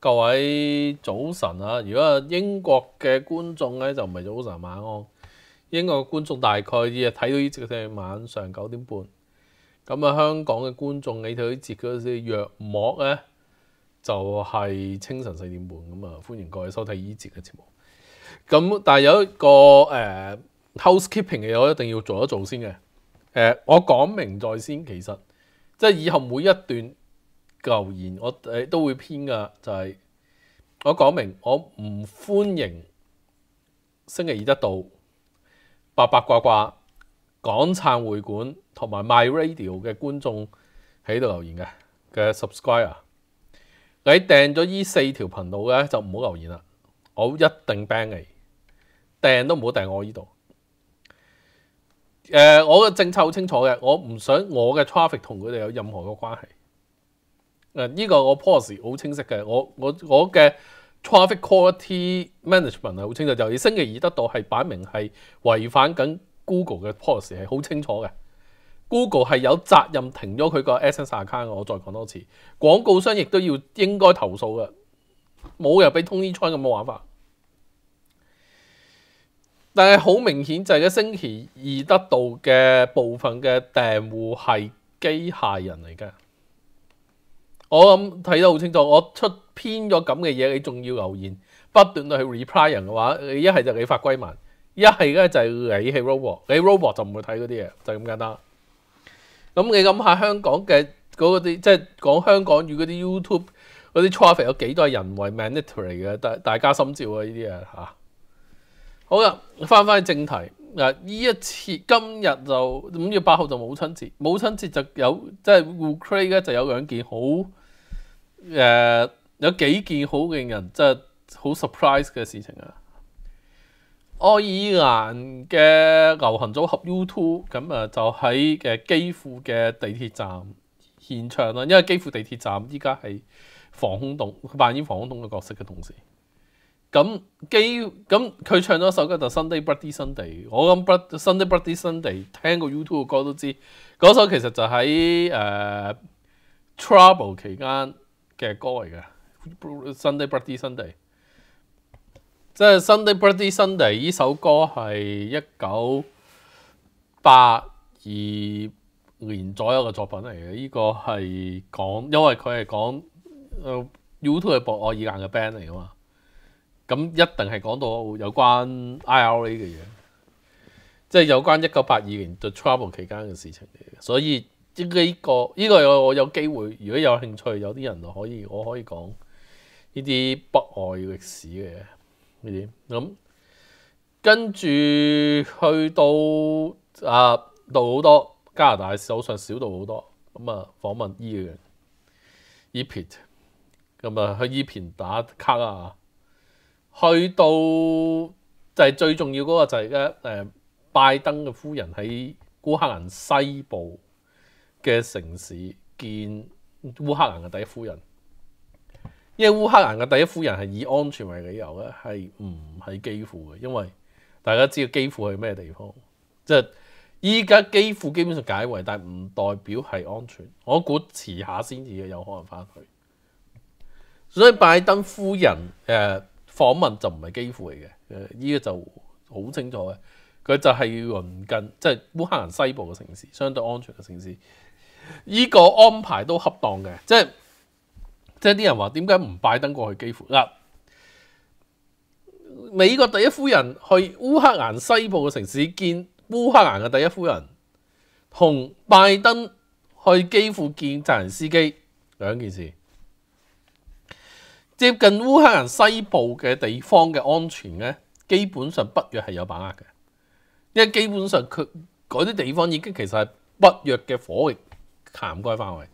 各位早晨啊！如果英國嘅觀眾咧就唔係早晨晚安，英國嘅觀眾大概啲啊睇到呢節嘅晚上九點半。咁啊，香港嘅觀眾你睇到呢節嗰啲約莫咧就係清晨四點半。咁啊，歡迎各位收睇呢節嘅節目。咁但係有一個誒、housekeeping 嘅嘢，我一定要做一做先嘅。誒、我講明在先，其實即係以後每一段。留言我誒都會編噶，就係、我講明，我唔歡迎星期二得到八八卦卦港撐會館同埋 My Radio 嘅觀眾喺度留言嘅嘅 subscriber。你訂咗依四條頻道嘅就唔好留言啦，我一定 ban 你，訂都唔好訂我依度。誒、我嘅政策好清楚嘅，我唔想我嘅 traffic 同佢哋有任何嘅關係。誒，呢個我 policy 好清晰嘅，我我我嘅 traffic quality management 係好清楚，就係星期二得到係擺明係違反緊 Google 嘅 policy 係好清楚嘅。Google 係有責任停咗佢個 AdSense account，我再講多次，廣告商亦都要應該投訴嘅，冇人俾 Tony Chan 咁嘅玩法。但係好明顯就係個星期二得到嘅部分嘅訂戶係機械人嚟嘅。我諗睇得好清楚，我出編咗咁嘅嘢，你仲要留言不斷去 reply 人嘅話，你一係就你發龜文，一係咧就係你係 robot，你 robot 就唔會睇嗰啲嘢，就咁簡單。咁你諗下香港嘅嗰啲，即係講香港與嗰啲 YouTube 嗰啲 traffic 有幾多人為 manipulate 嘅？大大家心照啊！呢啲嘢嚇。好啦，翻返正題嗱，呢一次今日就五月八號就母親節，母親節就有即係 Ukraine 咧就有兩件好。誒、有幾件好嘅人，即係好 surprise 嘅事情啊！愛爾蘭嘅流行組合 U2 咁啊，就喺嘅基輔嘅地鐵站現場啦。因為基輔地鐵站依家係防空洞，扮演防空洞嘅角色嘅同時，咁基咁佢唱咗首歌就 Sunday Bloody Sunday。我諗 Sunday Bloody Sunday 聽過 U2 嘅歌都知，嗰首其實就喺誒、Trouble 期間嘅歌嚟嘅，Sunday Bloody Sunday，即係 Sunday Bloody Sunday 呢首歌係一九八二年左右嘅作品嚟嘅。呢、這個係講，因為佢係講 U2 係博愛爾蘭嘅 band 嚟噶嘛，咁一定係講到有關 IRA 嘅嘢，即係有關一九八二年嘅 Trouble 期間嘅事情嚟嘅，所以。呢、這個呢、這個有我有機會，如果有興趣，有啲人可以，我可以講呢啲北外歷史嘅呢啲。咁跟住去到啊，到好多加拿大手上少到好多。咁啊，訪問伊嘅 Epic，咁啊去 Epic 打卡啊。去到就係最重要嗰個就係咧誒，拜登嘅夫人喺烏克蘭西部嘅城市見烏克蘭嘅第一夫人，因為烏克蘭嘅第一夫人係以安全為理由咧，係唔係基輔嘅？因為大家知道基輔係咩地方，即係依家基輔基本上解圍，但係唔代表係安全。我估遲下先至有可能翻去。所以拜登夫人誒訪問就唔係基輔嚟嘅，誒依個就好清楚嘅。佢就係鄰近即係、烏克蘭西部嘅城市，相對安全嘅城市。呢個安排都恰當嘅，即係即係啲人話點解唔拜登過去基輔嗱？美國第一夫人去烏克蘭西部嘅城市見烏克蘭嘅第一夫人，同拜登去基輔見澤連斯基兩件事。接近烏克蘭西部嘅地方嘅安全咧，基本上北約係有把握嘅，因為基本上佢嗰啲地方已經其實係北約嘅火域。涵蓋範圍，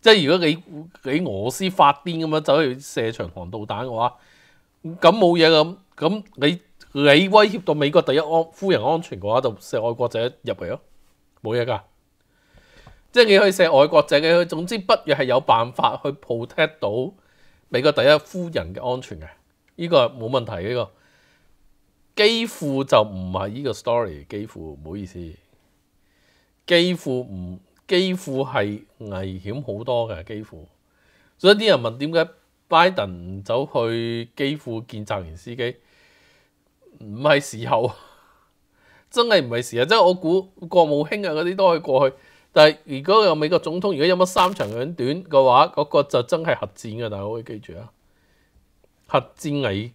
即係如果你你俄斯發癲咁樣走去射長航導彈嘅話，咁冇嘢咁，咁你你威脅到美國第一安夫人安全嘅話，就射外國者入嚟咯，冇嘢㗎。即係你可以射外國者嘅，總之北約係有辦法去 protect 到美國第一夫人嘅安全嘅，呢個冇問題呢個。幾乎就唔係呢個 story，幾乎唔好意思，幾乎唔幾乎係危險好多嘅，幾乎。所以啲人問點解拜登走去幾乎見澤連斯基，唔係時候，真係唔係時候。即係我估國務卿啊嗰啲都可以過去，但係如果有美國總統，如果有乜三長兩短嘅話，嗰個就真係核戰嘅，大家可以記住啊！核戰危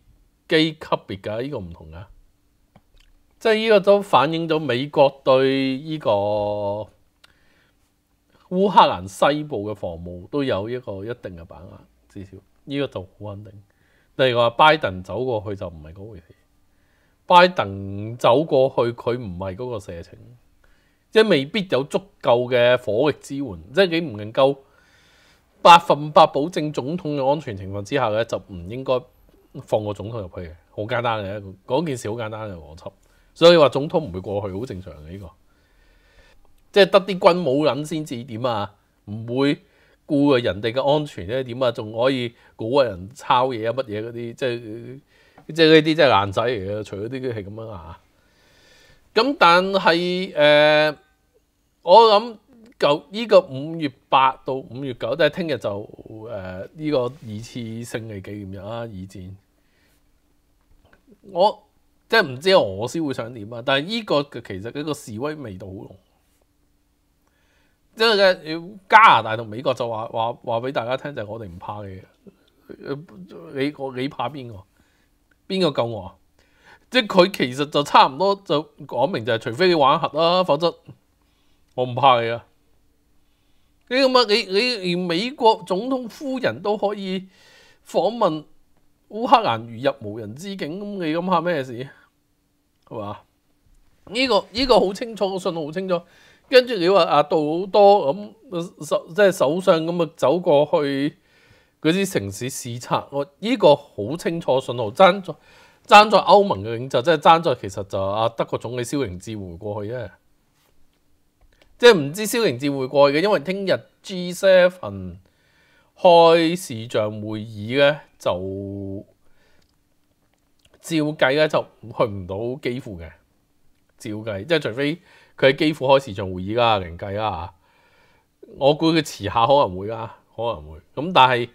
機級別㗎，呢個唔同㗎，即係呢個都反映咗美國對呢個。烏克蘭西部嘅防務都有一個一定嘅把握，至少呢個就好穩定。例如話拜登走過去就唔係嗰回事，拜登走過去佢唔係嗰個射程，即係未必有足夠嘅火力支援，即係你唔能夠百分百保證總統嘅安全情況之下咧，就唔應該放個總統入去嘅。好簡單嘅，嗰件事好簡單嘅邏輯，所以話總統唔會過去，好正常嘅呢個。即係得啲軍冇人先至點啊？唔會顧啊人哋嘅安全咧點啊？仲可以估人抄嘢啊乜嘢嗰啲？即係即係呢啲真係爛仔嚟嘅。除咗啲係咁樣啊。咁但係誒、呃，我諗舊呢個五月八到五月九，即係聽日就誒呢、呃這個二次勝利紀念日啊，二戰。我即係唔知俄羅斯會想點啊？但係呢個其實呢個示威味道好濃。即係嘅，加拿大同美國就話話話俾大家聽，就係我哋唔怕你嘅。你我你怕邊個？邊個救我？即係佢其實就差唔多就講明就係，除非你玩核啦，否則我唔怕你啊！你咁啊，你你連美國總統夫人都可以訪問烏克蘭如入無人之境，咁你咁怕咩事？係嘛？呢個呢個好清楚，個信號好清楚。跟住你話啊，到好多咁首即係首相咁啊，走過去嗰啲城市視察，我呢個好清楚信號。爭在爭在歐盟嘅領袖，即係爭在其實就阿德國總理蕭凌志回過去啫。即係唔知蕭凌志會過去嘅，因為聽日 G7 開視像會議咧，就照計咧就去唔到基輔嘅，照計即係除非。佢喺基輔開視像會議啦，零計啦，我估佢遲下可能會啦，可能會。咁但係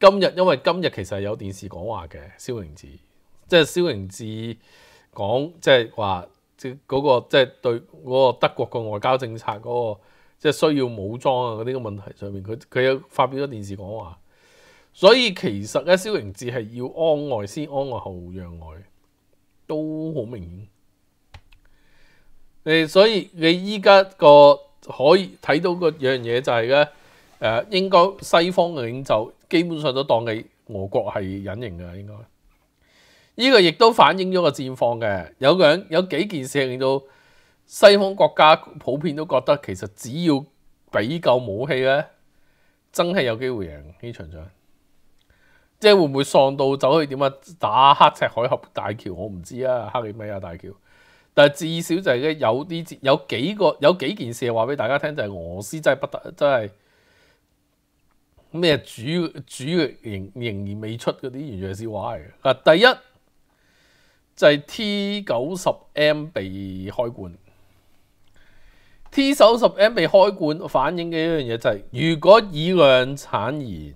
今日因為今日其實係有電視講話嘅，蕭凌志，即係蕭凌志講，即係話即係嗰個即係對嗰個德國個外交政策嗰個即係需要武裝啊嗰啲嘅問題上面，佢佢有發表咗電視講話。所以其實咧，蕭凌志係要安外先，安外後讓外，都好明顯。誒，所以你依家個可以睇到個樣嘢就係咧，誒應該西方嘅領袖基本上都當你俄國係隱形嘅，應該呢個亦都反映咗個戰況嘅。有個人有幾件事令到西方國家普遍都覺得其實只要俾夠武器咧，真係有機會贏呢場仗。即係會唔會喪到走去點啊？打黑赤海峽大橋我唔知啊，克里米亞大橋。但係至少就係，有啲有幾個有幾件事話俾大家聽，就係、俄斯真係不得，真係咩主主仍仍然未出嗰啲，完全係笑話嚟嘅。第一就係、T 九十 M 被開罐，T 九十 M 被開罐反映嘅一樣嘢就係、如果以量產而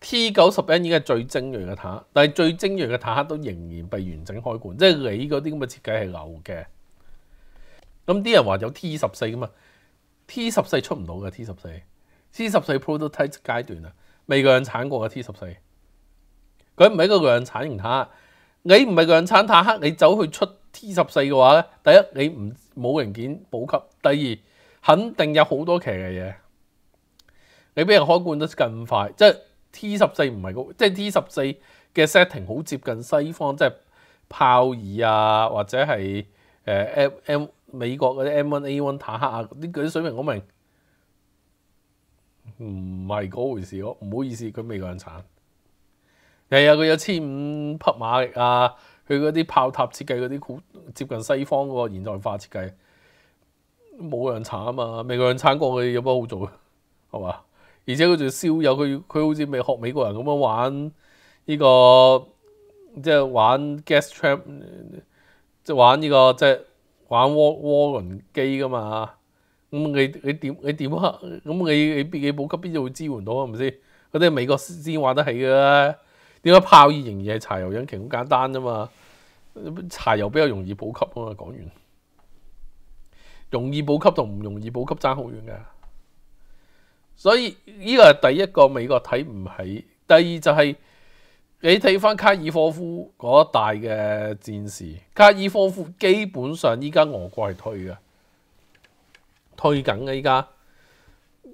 T 九十 M 已經係最精鋭嘅坦克，但係最精鋭嘅坦克都仍然被完整開罐，即係你嗰啲咁嘅設計係流嘅。咁啲人話有 T 十四噶嘛？T 十四出唔到嘅 T 十四，T 十四 prototype 階段啊，未量產過嘅 T 十四。佢唔係一個量產型坦克，你唔係量產坦克，你走去出 T 十四嘅話咧，第一你唔冇零件補給，第二肯定有好多騎嘅嘢，你俾人開罐得更快，即係。T 十四唔係個，即係 T 十四嘅 setting 好接近西方，即係炮二啊，或者係誒 M M 美國嗰啲 M one A one 坦克啊，啲嗰啲水平我明，唔係嗰回事咯。唔好意思，佢未量產。係啊，佢有千五匹馬力啊，佢嗰啲炮塔設計嗰啲好接近西方嗰個現代化設計，冇量產啊嘛，未量產過佢有乜好做啊？係嘛？而且佢仲燒友，佢佢好似未學美國人咁樣玩呢個即係玩 gas trap，即係玩呢、這個即係玩渦渦輪機噶嘛。咁你你點你點啊？咁你你你補給邊度會支援到啊？係咪先？嗰啲美國先玩得起嘅啦。點解炮二仍然係柴油引擎？好簡單啫嘛。柴油比較容易補給啊嘛。講完，容易補給同唔容易補給爭好遠嘅。所以呢個係第一個美國睇唔起。第二就係、你睇翻卡爾科夫嗰一帶嘅戰事，卡爾科夫基本上依家俄國係退嘅。退緊嘅依家，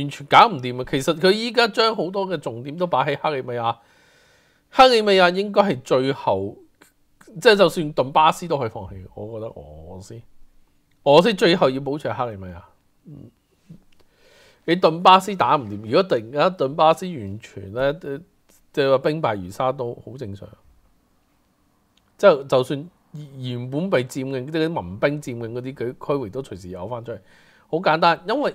完全搞唔掂啊！其實佢依家將好多嘅重點都擺喺克里米亞，克里米亞應該係最後，即係就算頓巴斯都可以放棄。我覺得俄斯，俄斯最後要保持克里米亞。你頓巴斯打唔掂，如果突然間頓巴斯完全咧，即係話兵敗如山都好正常。即係就算原本被佔領啲民兵佔領嗰啲區區域都隨時有翻出嚟，好簡單，因為。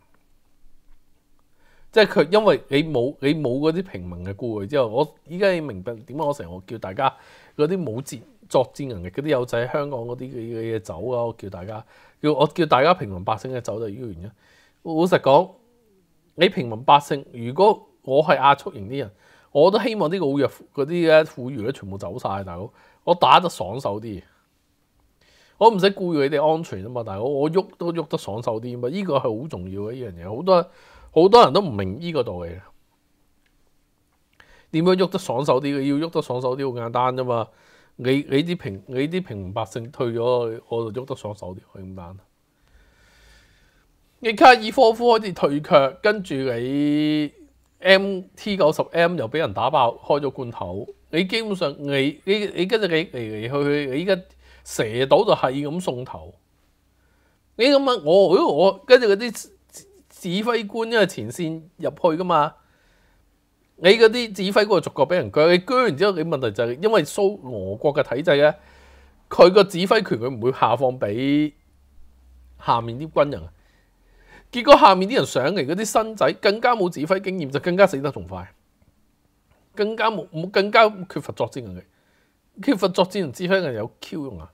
即係佢，因為你冇你冇嗰啲平民嘅顧慮之後，我依家你明白點解我成日我叫大家嗰啲冇戰作戰能力嗰啲友仔喺香港嗰啲嘅嘢走啊！我叫大家叫我叫大家平民百姓嘅走就係呢個原因。老實講，你平民百姓，如果我係亞速營啲人，我都希望啲老弱嗰啲咧婦孺咧全部走晒。大佬，我打得爽手啲，我唔使顧慮你哋安全啊嘛，大佬，我喐都喐得爽手啲啊嘛，呢個係好重要嘅一樣嘢，好多。好多人都唔明呢個道理，點樣喐得爽手啲嘅？要喐得爽手啲好簡單啫嘛！你你啲平你啲平民百姓退咗，我就喐得爽手啲，好簡單。你卡爾科夫開始退卻，跟住你 M T 九十 M 又俾人打爆，開咗罐頭。你基本上你你你跟住你嚟嚟去去，你依家蛇島就係咁送頭。你咁啊？我如果我跟住嗰啲。指揮官因為前線入去噶嘛，你嗰啲指揮官逐個俾人鋸，你鋸完之後，你問題就係因為蘇俄國嘅體制咧，佢個指揮權佢唔會下放俾下面啲軍人，結果下面啲人上嚟嗰啲新仔更加冇指揮經驗，就更加死得仲快，更加冇冇更加缺乏作戰能力，缺乏作戰同指揮能力有 Q 用啊！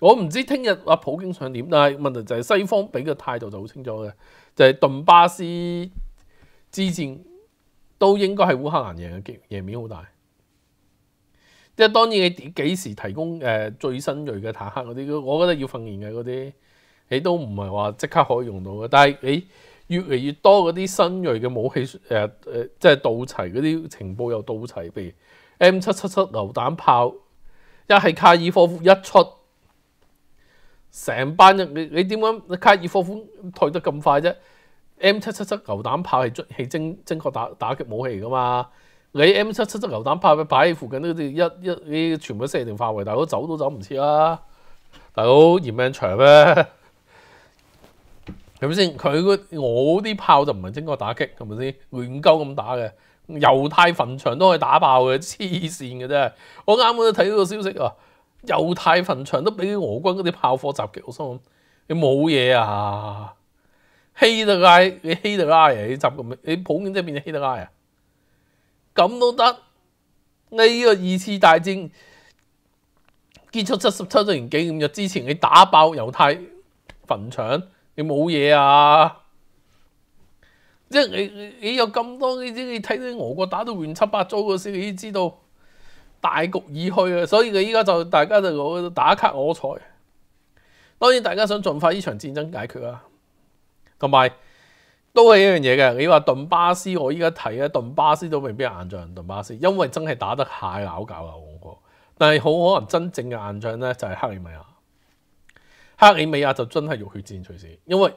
我唔知聽日阿普京想點，但係問題就係西方俾嘅態度就好清楚嘅，就係、頓巴斯之戰都應該係烏克蘭贏嘅贏面好大。即係當然你幾時提供誒最新鋭嘅坦克嗰啲，我覺得要訓練嘅嗰啲，你都唔係話即刻可以用到嘅。但係你越嚟越多嗰啲新鋭嘅武器誒誒、即係到齊嗰啲情報又到齊，譬如 M 七七七榴彈炮，一係卡爾科夫一出。成班人，你你點解卡爾科夫退得咁快啫？M 七七七榴彈炮係係精精確打打擊武器嚟噶嘛？你 M 七七七榴彈炮擺喺附近都一一啲全部射定範圍，大佬走都走唔切啦！大佬嫌命長咩？係咪先？佢我啲炮就唔係精確打擊，係咪先？亂鳩咁打嘅，猶太墳場都可以打爆嘅，黐線嘅啫！我啱啱都睇到個消息啊！猶太墳場都俾俄軍嗰啲炮火襲擊，我心諗你冇嘢啊？希特拉，你希特拉啊？你執咁你普京真係變咗希特拉啊？咁都得？你呢個二次大戰結束七十七周年紀念日之前，你打爆猶太墳場，你冇嘢啊？即係你你有咁多你知，你睇到俄國打到亂七八糟嗰時，你知道大局已去啊！所以佢依家就大家就攞打卡我財。當然大家想盡快呢場戰爭解決啊，同埋都係一樣嘢嘅。你話頓巴斯，我依家睇咧，頓巴斯都未必係硬仗。頓巴斯因為真係打得太拗搞啦，我覺。但係好可能真正嘅硬仗咧就係克里米亞。克里米亞就真係浴血戰隨時，因為。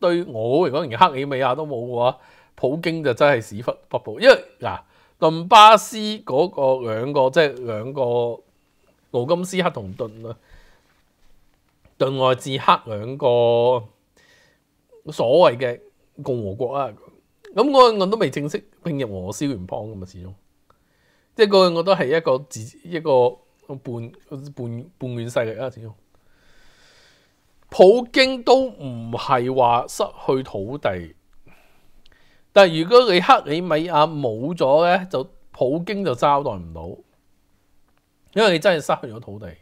對我嚟講，連克里米亞都冇嘅話，普京就真係屎忽不保。因為嗱，頓巴斯嗰個兩個即係兩個盧甘斯克同頓啊，頓外治克兩個所謂嘅共和國啊，咁嗰兩個都未正式併入俄羅斯聯邦嘅嘛，始終即係嗰兩個都係一個自一個半半半軟勢力啊，始終。普京都唔係話失去土地，但係如果你克里米亞冇咗咧，就普京就交代唔到，因為你真係失去咗土地。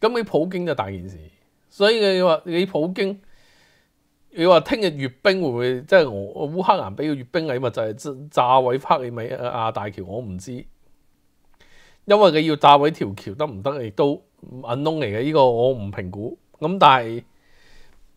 咁你普京就大件事，所以你話你普京，你話聽日阅兵會唔會即係俄烏克蘭俾個阅兵禮物就係炸毀克里米亞大橋？我唔知，因為你要炸毀條橋得唔得？亦都唔肯窿嚟嘅，呢個我唔評估。咁但係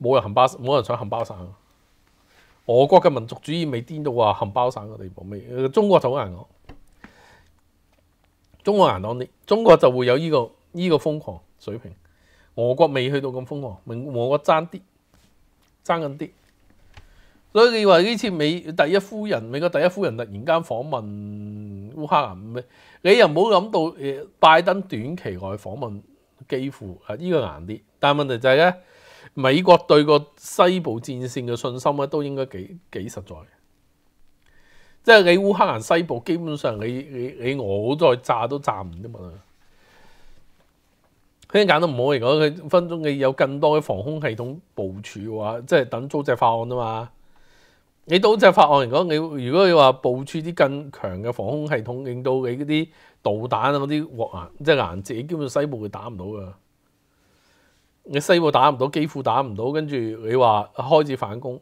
冇人含包，冇人想冚包散。俄國嘅民族主義未顛到話冚包散嘅地步，未。中國就好難講，中國難講啲，中國就會有呢個呢個瘋狂水平。俄國未去到咁瘋狂，俄國爭啲，爭緊啲。所以你話呢次美第一夫人，美國第一夫人突然間訪問烏克蘭？你又唔好諗到誒，拜登短期內訪問基輔啊，呢個硬啲。但係問題就係咧。美國對個西部戰線嘅信心咧，都應該幾幾實在。即係你烏克蘭西部，基本上你你你俄再炸都炸唔啫嘛。佢揀得唔好如果，佢分鐘你有更多嘅防空系統部署嘅話，即係等租借法案啊嘛。你租借法案嚟講，你如果你話部署啲更強嘅防空系統，令到你嗰啲導彈啊嗰啲鑊啊，即係攔截，基本上西部佢打唔到噶。你西部打唔到，基輔打唔到，跟住你話開始反攻。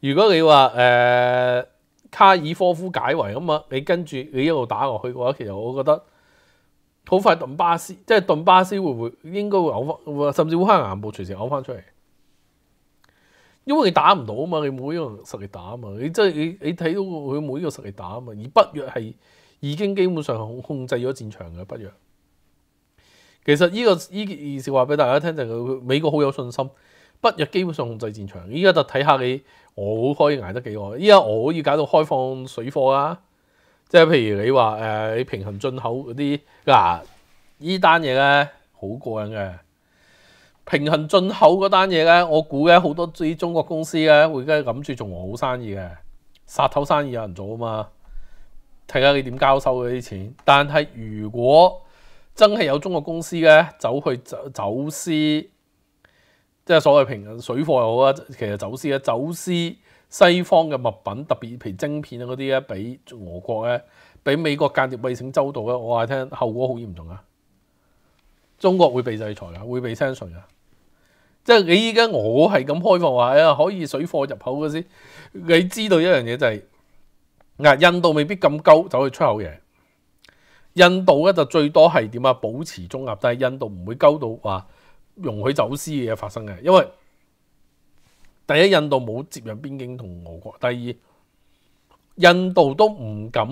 如果你話誒、卡爾科夫解圍咁啊，你跟住你一路打落去嘅話，其實我覺得好快頓巴斯，即係頓巴斯會唔會應該會嘔翻，甚至烏克蘭部隨時嘔翻出嚟。因為你打唔到啊嘛，你冇呢個實力打啊嘛，你真係你你睇到佢冇呢個實力打啊嘛，而北約係已經基本上控控制咗戰場嘅北約。其實呢個呢件事話俾大家聽就係美國好有信心，北約基本上控制戰場。依家就睇下你我可以捱得幾耐。依家我要搞到開放水貨啊，即係譬如你話誒你平衡進口嗰啲嗱，呢單嘢咧好過癮嘅。平衡進口嗰單嘢咧，我估咧好多啲中國公司咧會梗係諗住做好生意嘅，殺頭生意有人做啊嘛。睇下你點交收嗰啲錢。但係如果真係有中國公司咧走去走走私，即係所謂平水貨又好啊，其實走私咧走私西方嘅物品，特別譬如晶片啊嗰啲咧，俾俄國咧，俾美國間諜衛星周到咧，我話聽後果好嚴重啊！中國會被制裁啊，會被 censor 啊！即係你依家我係咁開放話啊，可以水貨入口嗰時，你知道一樣嘢就係、嗱印度未必咁高走去出口嘢。印度咧就最多係點啊？保持中立，但係印度唔會鳩到話容許走私嘅嘢發生嘅，因為第一印度冇接壤邊境同俄國，第二印度都唔敢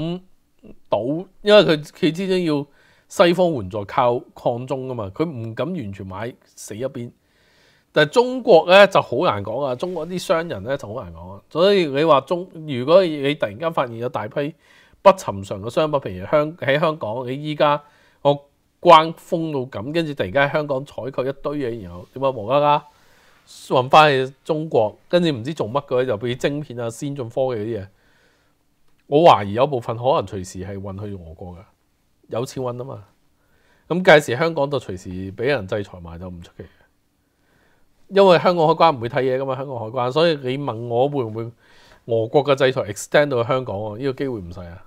賭，因為佢佢始終要西方援助靠抗中噶嘛，佢唔敢完全買死一邊。但係中國咧就好難講啊！中國啲商人咧就好難講啊！所以你話中，如果你突然間發現有大批不尋常嘅商品，譬如香喺香港，你依家我關封到咁，跟住突然間香港採購一堆嘢，然後點解無啦啦運翻去中國，跟住唔知做乜嘅咧，就俾晶片啊、先進科技啲嘢。我懷疑有部分可能隨時係運去俄國㗎，有錢運啊嘛。咁屆時香港就隨時俾人制裁埋，就唔出奇。因為香港海關唔會睇嘢噶嘛，香港海關，所以你問我會唔會俄國嘅制裁 extend 到去香港啊？呢個機會唔細啊！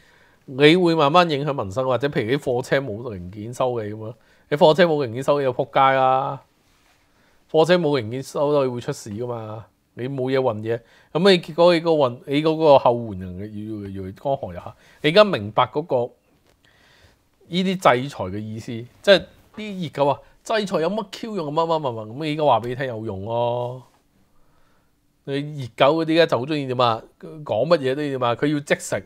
你會慢慢影響民生，或者譬如啲貨車冇零件收你咁樣，你貨車冇零件收你就撲街啦，貨車冇零件收到你會出事噶嘛，你冇嘢運嘢，咁你結果你個運你嗰個後援人要要要江河日下，你而家明白嗰個呢啲制裁嘅意思，即係啲熱狗啊！制裁有乜 Q 用？乜乜乜乜咁？你而家話俾你聽有用咯。你熱狗嗰啲咧就好中意點啊？講乜嘢都要點啊？佢要即食，